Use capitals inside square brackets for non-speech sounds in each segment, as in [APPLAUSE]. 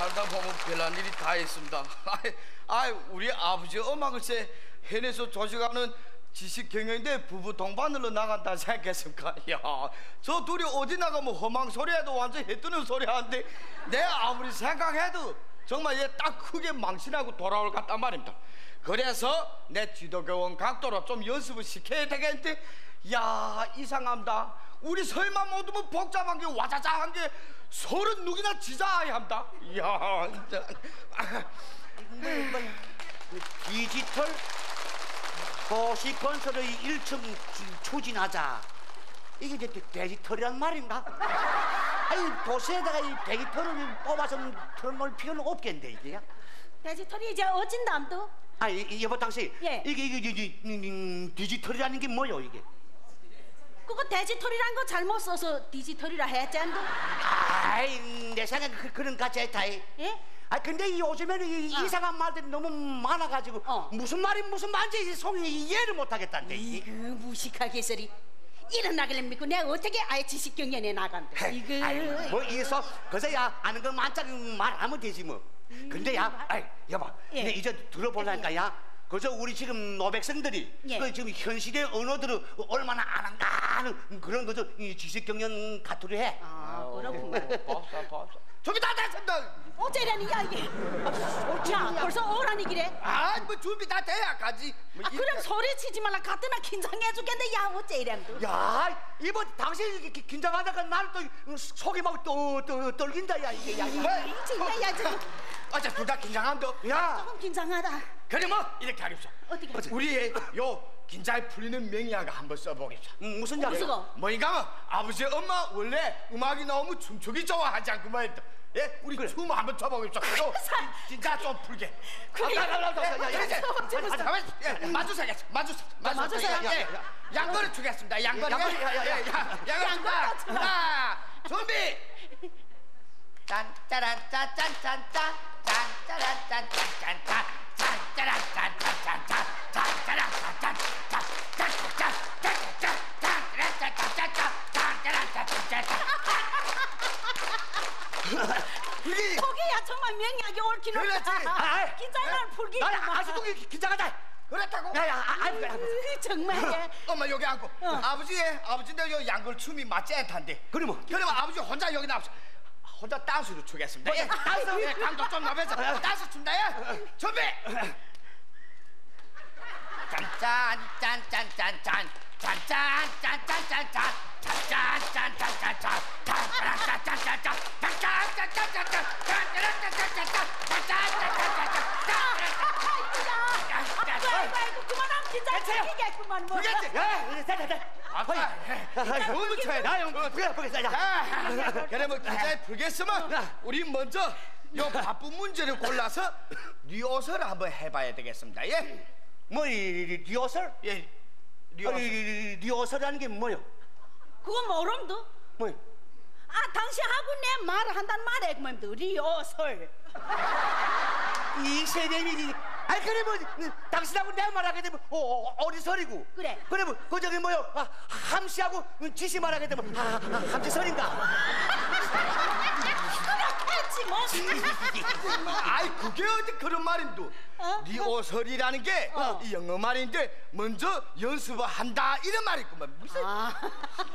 살다 보면 별난 일이 다 있습니다. [LAUGHS] 아이 우리 아버지 엄마 글쎄 해내서 조직하는 지식 경영대 부부 동반으로 나간다 생각했습니까? [LAUGHS] 야, 저 둘이 어디 나가면 허망 소리해도 완전 해뜨는 소리 하는데 내 아무리 생각해도 정말 얘 딱 크게 망신하고 돌아올 것 같단 말입니다. 그래서 내 지도교원 각도로 좀 연습을 시켜야 되겠는데 야 이상합니다. 우리 설마 모두 뭐 복잡한 게 와자자한 게 서른 누구나 지자야 합니다. 이야 진짜. 뭐, 뭐, 디지털 도시 건설의 1층 추진하자. 이게 이제 디- 디지털이란 말인가? 아니 도시에다가 이 디지털을 뽑아서 틀어놓을 필요는 없겠는데 이게. 돼지털이 이제 어진담도 아니 이- 여보 당신 예. 이게 이게, 이게, 이- 이- 이- 디지털이라는 게 뭐요 이게? 그거 돼지털이란 거 잘못 써서 디지털이라 했잖도 아이 내 생각 그, 그런 가짜 있다이. 예? 아 근데 이 요즘에는 이 어. 이상한 말들이 너무 많아가지고 어. 무슨 말이 무슨 말인지 송이 이해를 못하겠다는데. 이거 무식하게 소리 일어나길래 믿고 내가 어떻게 아예 지식 경연에 나간다 이거 아이, 뭐 이서 그래서야 아는 거 만짜리 말하면 되지 뭐. 근데 야, 아이 여봐, 음, 예. 근데 이제 들어볼라니까 야. 그저 우리 지금 노백성들이 예. 그 지금 현실의 언어들을 얼마나 아는가 하는 그런 거죠 이 지식 경연 가투리 해. 아 그렇구만 법사 법사. 준비 다 됐습니다. 어째라니 야 이게 야 벌써 오라니 기래 아뭐 준비 다 돼야 가지. 뭐 아 이- 그럼 소리 치지 말라 가뜩나 긴장해 죽겠네 야 어째 이래도 야, 이번 당신 이렇게 긴장하다가 나는 또 속이 막또 떨긴다 야 이게 야. 야. 이제 야 지금 어째 둘다 긴장한다. 야. 조금 긴장하다 그래 뭐 이렇게 하겠어. 어떻게 우리의 요 긴장이 풀리는 명의야가 한번 써보겠어. 음, 무슨 야? 무슨 거? 뭐인가 아버지 엄마 원래 음악이 너무 춤추기 좋아하지 말이야. 예, 우리 춤 한번 춰보겠어. 그리고 진짜 좀 풀게. 그래. 아, 야, 야, 야, 야, 야, 야, 야. 아, 있어. 예, 마주서겠어. 마주서. 마주서. 예, 예, 예. 양거리 추겠습니다. 양거리. 양거리, 야, 야, 야. 예, 야, 양거리 양거리 춥니다. 하나, 준비. 짠 짜란짜짠짠 짠 짠 짜란 짠 짠 짠 짠 짠 짜란 짠 짠 짠짠 이게 거기야 정말 명약이 옳기는 그렇지. 아이. 긴장을 풀기 나는 아직도 기- 긴장하다. 그렇다고? 야, 야, 아, 아, 아, 으, 정말 예. 엄마 여기 앉고 어. 아버지의 아버지인데 요 양걸 춤이 맞지 않단데 그러면 그러면 아버지 혼자 여기 나옵시다 혼자 댄스로 추겠습니다 예, 댄스 예, 강도 좀 높여서 댄스 춘다 예 준비 짠짠짠짠짠짠 짠짠짠짠짠짠 짠짠짠짠짠짠 짠짠짠짠짠짠 아이고 아이고 아이고 그만하면 긴장 풀리겠구만 뭐 풀겠지? 야, 이제 자, 자, 자. 아빠 너무 쳐야 나 형, 그래, 보겠어, 자. 자, 그러면 기자에 풀겠으면 우리 먼저 요 바쁜 문제를 골라서 리허설 한번 해봐야 되겠습니다. 예, 뭐, 이, 이, 리허설? 예, 아니, 리허설. 이, 리허설이라는 게 뭐요? 그건 모름도 뭐요? 아 당신하고 내 말을 한단 말이야. 그만 리허설. 이 세대이 아니 그래 뭐 음, 당신하고 내 말하게 되면 어, 어, 어리설이고. 그래. 그래 뭐그 저기 뭐요? 아, 함씨하고 음, 지씨 말하게 되면 아, 아, 함지설인가 그렇겠지 뭐 아이 그게 어디 그런 말인도 어? 리허설이라는 게 어. 이 영어 말인데 먼저 연습을 한다 이런 말이구만 무슨 아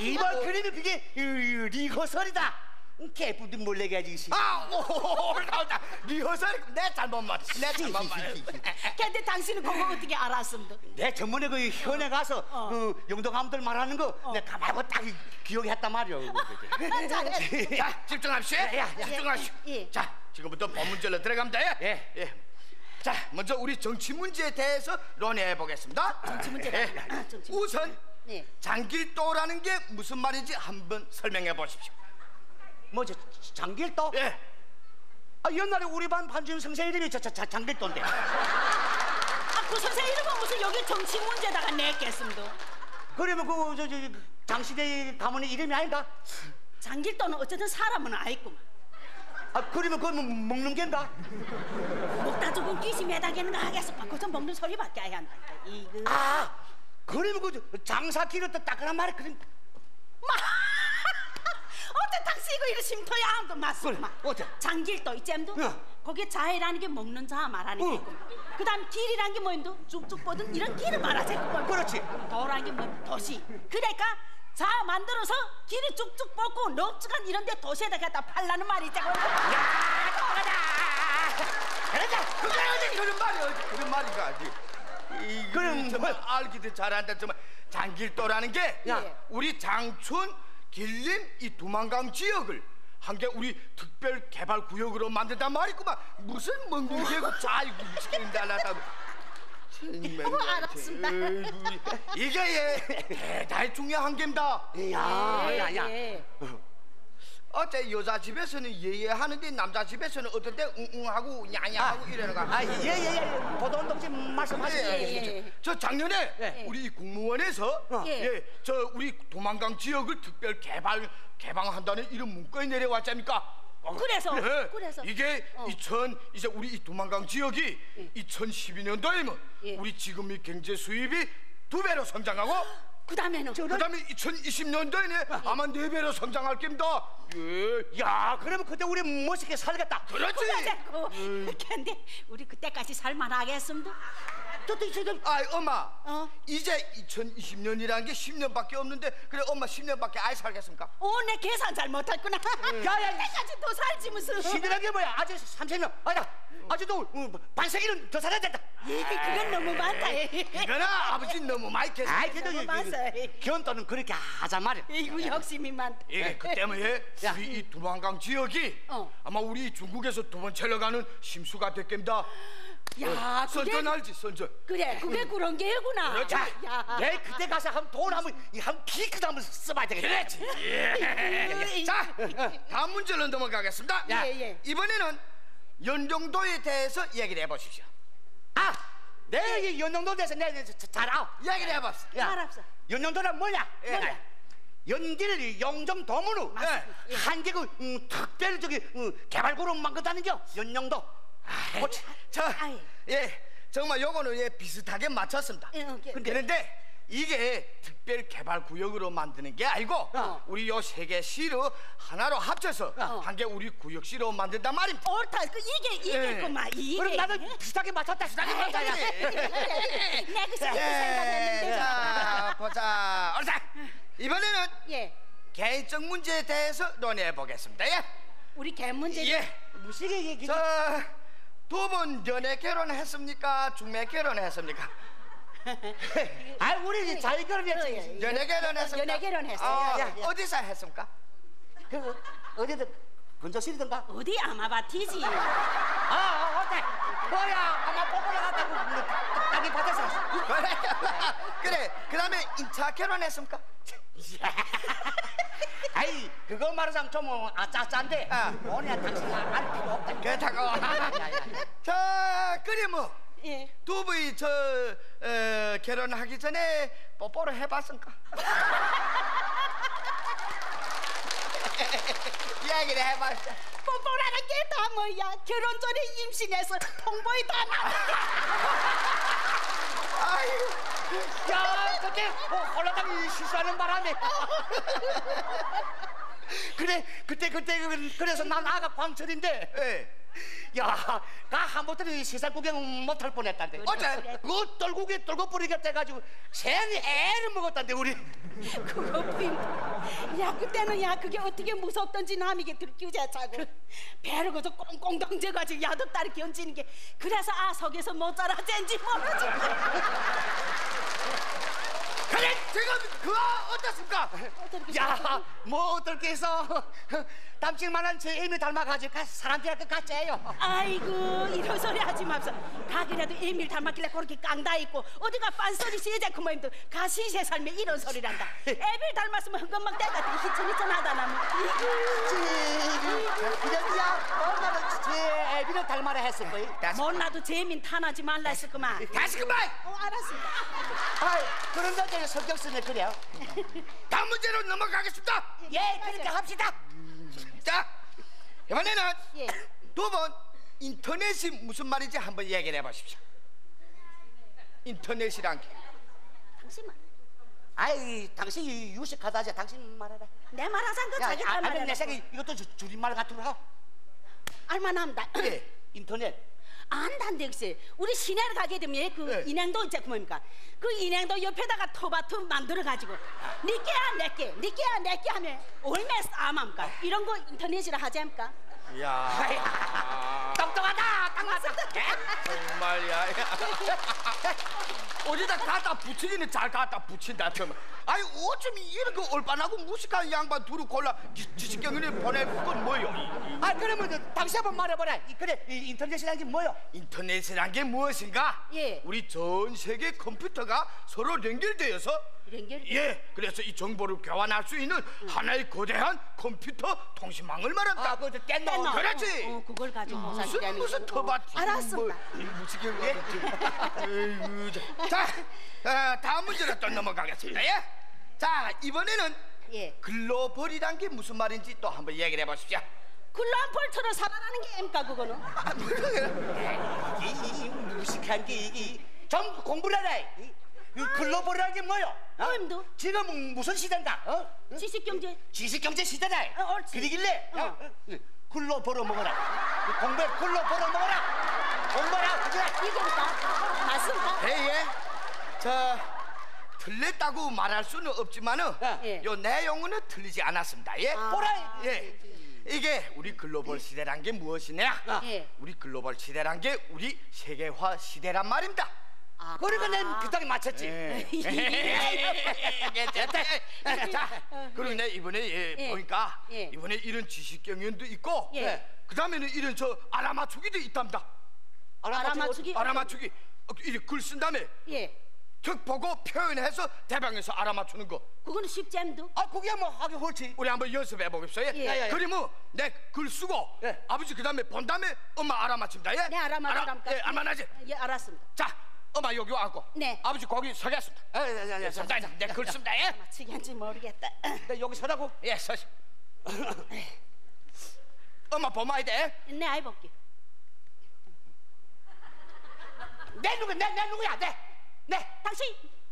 이번 그림이 그게 리허설이다 몰래게 하지 씨. 아, 오, 나온다. 리허설 내 잘못 맞, 내 잘못 맞. 근데 당신은 그거 어떻게 알았음도 내 전번에 그 현에 가서 어. 그 영동함들 말하는 거 어. 내가 가만히 딱 기억이 했단 말이야. 잘했어 [LAUGHS] 자, 집중합시오. 야, 야. 집중합시오. 예, 예. 자, 지금부터 본 문제로 들어갑니다. 예. 예. 예. 자, 먼저 우리 정치 문제에 대해서 논의해 보겠습니다. 정치 문제다. 예. 아, 정치 문제. 우선 네. 장길도라는 게 무슨 말인지 한번 설명해 보십시오. 뭐저 장길도? 예. 아 옛날에 우리 반 반주임 선생 이름이 저, 저, 저 장길도인데 아 그 선생 이름은 무슨 여기 정치 문제다가 냈겠음도 그러면 그저 저 장시대 가문의 이름이 아닌가? 장길도는 어쨌든 사람은 아있구만 아 그러면 그건 뭐 먹는 게인가? 먹다 죽은 귀시 매다기는 거 하겠어 바꿔서 먹는 소리밖에 안 한다 이거 아 그러면 그 장사키로 또 따끈한 말이 그런 마 어째 당시 이거 이거 심터야 아무도 맞소마 어때? 장길도 있잼도 응. 거기에 자해라는 게 먹는 자 말하는 응. 게 있고 그 다음 길이란 게 뭐임도 쭉쭉 뻗은 이런 길을 말하자고 그렇지. 도란 게뭐 도시 그러니까 자 만들어서 길이 쭉쭉 뻗고 넓적한 이런 데 도시에다 갖다 팔라는 말이지 야, 돌아다. 그러자. 그게 어디 그런 말이 어디 그런 말인가 아직 이 그럼 정말 뭐- 알기도 잘한다 정말 장길도라는 게 야. 우리 장촌 길림 이 도망강 지역을 한게 우리 특별 개발 구역으로 만든단 말이구만 무슨 먹는 개고 잘 시키는데 알았다고 어, 알았습니다. 이게 예 대단히 중요한 게입니다 야, 예, 야, 야. 예. 어째 여자 집에서는 예예하는데 남자 집에서는 어떨 때 웅웅하고 야야하고 이러는가 아, 예, 예, 예. 보도원 동지 말씀하시죠. 예, 예. 저 작년에 예. 우리 이 국무원에서 어. 예. 예, 저 우리 도망강 지역을 특별 개발 개방한다는 이런 문건이 내려왔잖니까. 어, 그래서, 예. 그래서. 이게 어. 2000 이제 우리 이 도망강 지역이 2012년도에면 예. 우리 지금의 경제 수입이 두 배로 성장하고 그 다음에는 그 다음에 2020년도에는 아마 네 배로 성장할 겁니다. 예. 야, 그러면 그때 우리 멋있게 살겠다. 그렇지. 그러자고 근데 우리 그때까지 살만하겠습니다 저도 이제 아이 엄마. 어? 이제 2020년이라는 게 10년밖에 없는데 그래 엄마 10년밖에 아예 살겠습니까? 오내 계산 잘 못했구나 야, 야, 그때까지 더 살지 무슨 시들한 게 뭐야? 아직 30년. 아니다. 아직도 어, 반세기는 더 살아야 된다. 그건 너무 많다 이거나 아버지 너무 많이 계속 아이, 그래도 너무 많아. 견도는 그렇게 하자 말이야. 이거 욕심이 많다 예, 그 때문에 야. 우리 이 두만강 지역이 어. 아마 우리 중국에서 두 번째로 가는 심수가 될 겁니다. 야 그게 선전 알지 선전. 그래 그게 그런 게구나 그렇지. 자, 야. 내일 그때 가서 한번 돈 한번 이한 기크도 한번 써봐야 되겠다. 그렇지. 자, 다음 문제로 넘어가겠습니다. 야. 예, 예. 이번에는 연정도에 대해서 얘기를 해보십시오. 아, 내가 이 연영도 돼서 내가 잘 알아. 얘기를 해봅시다. 야, 알았어. 연영도란 뭐냐? 예. 뭐야? 연길 영정 도문으로 맞습니다. 예. 한개그 음, 특별 저기 음, 개발구로 만들다는 겨 연영도. 아, 뭐, 자, 아이. 예, 정말 요거는 예, 비슷하게 맞췄습니다. 예, 어, 그- 그런데 이게 특별 개발 구역으로 만드는 게 아니고 어. 우리 요 세 개 시를 하나로 합쳐서 어. 한개 우리 구역시로 만든단 말입니다. 옳다 그 이게 이게 예. 그만 이게 그럼 나는 비슷하게 맞췄다. 비슷하게 맞췄다. 내가 그 생각했는데 자, 보자. 옳다. 이번에는 예 개인적 문제에 대해서 논의해 보겠습니다. 예. 우리 개 문제 예. 무식의 얘기. 자, 두 분 연애 결혼했습니까? 중매 결혼했습니까? [LAUGHS] 아, 우리 잘 결혼했지. 연애 결혼했습니까? 연애 결혼했어요. 아, 야, 야. 어디서 했습니까? 그 어디든 근처시리던가. 어디 아마바티지 아, 아, 어때? 뭐야? 아마 뽀뽀를 갔다고 땅이 받아서. 그래. 그다음에 인차 결혼했습니까? [LAUGHS] 아이, 그거 말하자면 좀 어, 아짜짠데. 아. 오늘 당신 알 필요 없다. 그렇다고. 자, 그래 뭐. 예두 분이 저 어, 결혼하기 전에 뽀뽀를 해봤습니까? [LAUGHS] 이야기를 해봤어. 뽀뽀라는 게 다 뭐야 결혼 전에 임신해서 통보이 다 나. [LAUGHS] 아유, 야, 그때 어, 홀라당이 실수하는 바람에. [LAUGHS] 그래, 그때 그때 그- 그래서 난 아가 광철인데. 예. 야, 가 한번도 세상 구경 못할 뻔했단데. 어째? 그 떨국에 떨고 뿌리겠다 해가지고 생이 애를 먹었단데 우리. 그거 부인 야 그때는 야 그게 어떻게 무섭던지 남에게 들키우자 자고 배를 거서 꽁꽁 덩져가지고 야도 딸이 견지는 게 그래서 아 속에서 못 자라젠지 모르지 그래, 지금 그거 어떻습니까? 야, 뭐 어떨게 해서 [LAUGHS] 닮칠 만한 제 애미 닮아가지고 사람들한테 같지요. 아이고 이런 소리 하지 맙소. 가게라도 에밀 닮았길래 그렇게 깡다 있고 어디가 빤소리 시제 그모임도 가시세 삶에 이런 소리란다. [LAUGHS] 애밀 닮았으면 흥건막 때가 희천희천하다 나면 이런 야, 엄마는 제 애비를 닮아라 했을 거이. 못나도 재민 탄하지 말라 했을 거만. 다시 그만. 어 알았습니다. 아이, 그런데 저 성격 쓰네 그래요. [LAUGHS] 다음 문제로 넘어가겠습니다. 예, 그렇게 합시다. 자, 이번에는 예. 두번 인터넷이 무슨 말인지 한번 얘기를 해보십시오. 인터넷이란 게 당신만 아이 당신이 유식하다 하자 당신 말해라 내 말하자는 거야 자기 아, 할 아니 말이야 내 생각에 이것도 주- 줄임말 같은 거 하? 알만합니다 예 인터넷 안단데 글쎄 우리 시내를 가게 되면 그 네. 인양도 이제 그 뭡니까? 그 인양도 옆에다가 토마토 만들어 가지고 니께야 내께 니께야 내께 하면 얼마나 싸움합니까? 이런 거 인터넷이라 하지 않습니까? 야. 똑똑하다 딱 맞다 정말야. [LAUGHS] 어디다 갖다 붙이기는 잘 갖다 붙인다 정말. 아니 어쩜 이렇게 올바나고 무식한 양반 두루 골라 지- 지식경연에 보낼 건 뭐요? 아 그러면 저, 당신 한번 말해봐라 이, 그래 이, 인터넷이라는 게 뭐요? 인터넷이란 게 무엇인가? 예. 우리 전 세계 컴퓨터가 서로 연결되어서 연결 예, 그래서 이 정보를 교환할 수 있는 하나의 거대한 컴퓨터 통신망을 말한다. 아 그거 깻노 깻노. 그렇지. 어, 어, 그걸 가지고 무슨 사실은 무슨 어, 터 바티 알았습니다 무지개 예? 에이구, 자, 자 어, 다음 문제로 또 넘어가겠습니다. 예? 자 이번에는 예 글로벌이란 게 무슨 말인지 또 한번 얘기를 해보십시오. 글로한 폴트로 살아나는 게 엠까 그거는 아? 이, 이, 이 무식한 게 이게 좀 공부를 해라 이, 이 글로벌이라는 게 뭐요? 어? 뭐임도? 지금 무슨 시대인가? 어? 지식경제 지식경제 시대다 어, 옳지. 그러길래 어. 어, 어, 글로 벌어 먹어라 그 공부해 글로 벌어 먹어라 공부하라 그래 이게니까 맞습니까? 예, 예. 자, 틀렸다고 말할 수는 없지만은 예. 요 내용은 틀리지 않았습니다. 예. 아. 보라 예. 이게 우리 글로벌 시대란 게 무엇이냐? 예. 우리 글로벌 시대란 게 우리 세계화 시대란 말입니다. 아, 그러니까 난 비슷하게 맞췄지 예. [LAUGHS] 자, [LAUGHS] 그리고 내 이번에 예, 예. 보니까 예. 이번에 이런 지식 경연도 있고 예. 그다음에는 이런 저 알아맞추기도 있답니다. 알아맞추기 알아맞추기 어, 이글 쓴 다음에 예책 보고 표현해서 대방에서 알아맞추는 거 그거는 쉽지 않도 아 그게 뭐 하기 옳지 우리 한번 연습해 보겠어요? 예. 예, 예. 그러면 내 글 쓰고 예. 아버지 그 다음에 본 다음에 엄마 알아맞힙니다. 예? 네 알아맞추랍니까? 알아, 예, 알만하지? 예 알았습니다 자, 엄마 여기 와고. 네. 아버지 거기 서겠습니다. 야야야야 예, 섭다 내글 씁니다. 예? 맞추기 한지 모르겠다 내 여기 서라고 예, 서시. [LAUGHS] 엄마 보마야 돼. 내 아이 볼게 내 누구 내, 내 누구야 내 내 당신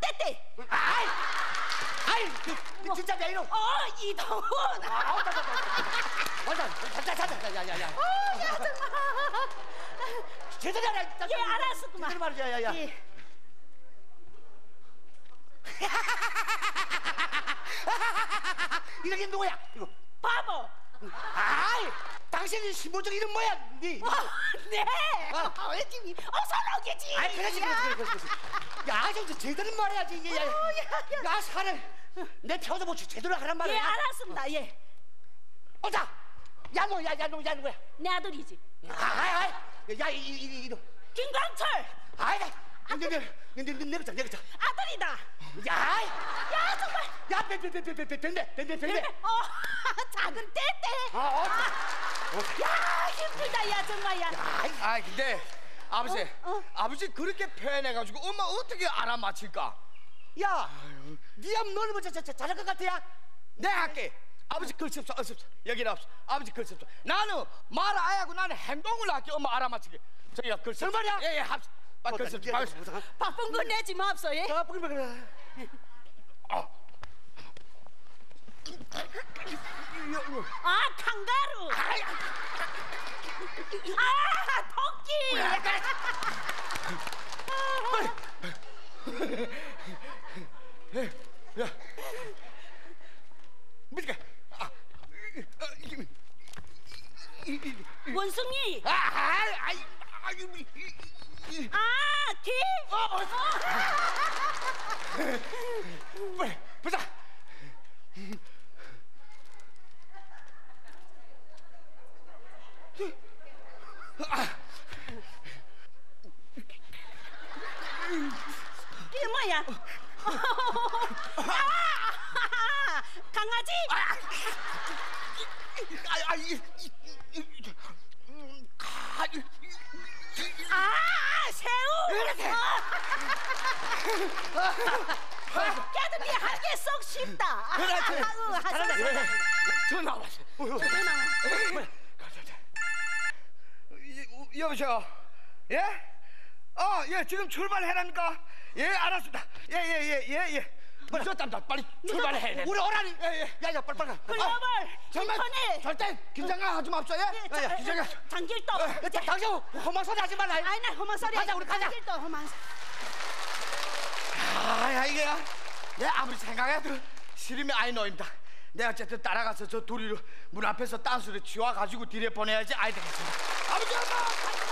떼떼 아이 아이 그, 그 진짜 내 이름 어 이동훈 아 왔다 왔다 왔다 왔다 자자 자자 야야야 어 야 정말 제대로 하라 예 알았었구만 제대로 말이야 야야 예. 이게 누구야 이거 바보 아이 당신이 신분증 이름 뭐야 네 어, 네 아. 어, 왜 지금 어서 오겠지 아이 그렇지 그렇지 그렇지 그렇지 야 좀 제대로 말해야지 이게 야, 어, 야, 야. 야 사람 내 태워서 뭐 제대로 하란 말이야 예 알았습니다 예내 오자 야노 야 야노 야 누구야 아들이지 아이 아이 야 이이 이름 김광철 아이 내내 내내 내거자 내거자 아들이다 야 야 정말 야 뱀뱀뱀뱀뱀 뱀뱀 뱀뱀 뱀뱀 어 작은 떼떼 아 어. 야 힘들다 야 정말 야 아이 아, 근데 아버지, 어, 어. 아버지 그렇게 표현해가지고 엄마 어떻게 알아맞힐까? 야, 네가 너는 뭐 잘할 것 같아야? 내 할게. 아버지 글 씁소, 어, 씁소. 여기는 없어. 아버지 글 씁소. 나는 말안 하고 나는 행동을 할게. 엄마 알아맞히게. 저기가 글 씁소. 정말이야? 예, 예, 합. 빨리 글 씁소. 빨리 씁소. 바쁜 거 내지 맙소 예? 아, 그래 그래. 아 kan가루 아 토끼 뭐지가? 아, 아, 이게 원숭이 아, 아, 이, 이, 아 개. 빨리 보자. 이게 뭐야? 아, 강아지? 아, 아, 음, 가, 이, 이, 이, 아, 새우? 걔도 니 하기 쏙. 아우, 하지 잘한다. 왔어. 전화. 이- 여보세요. 예? 어, 예, 지금 출발해랍니까? 예, 알았습니다. 예, 예, 예, 예, 예. 늦었답니다. 빨리 출발해야 돼. 우리 오라니. 예, 예. 야야 빨리 빨리. 그 여벌 정말 절대 긴장감 하지 맙소. 예? 자, 예, 긴장감. 장길도 야, 당신 험한 소리 하지 말라. 아니 나 험한 소리 가자, 우리 가자. 장길도 험한 아야 이게 내 아무리 생각해도 시름이 아이 노입니다. 내가 어쨌든 따라가서 저 둘이를 문 앞에서 딴소리 치워 가지고 뒤에 보내야지 아이 되겠습니다. 아버지 엄마.